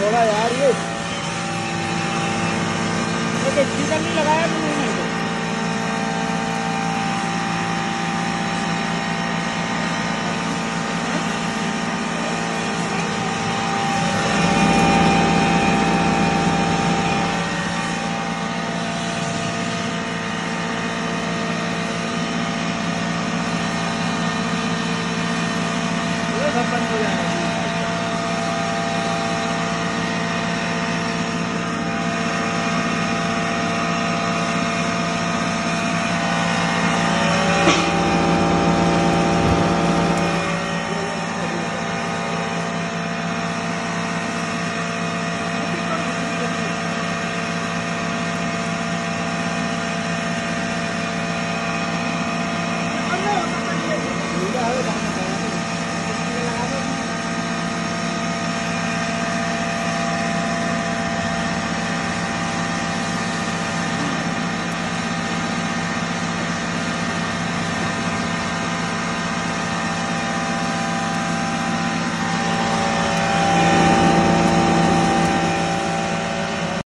होगा यार ये स्पीकर तो नहीं लगाया तुमने सब बंद हो जाएगा।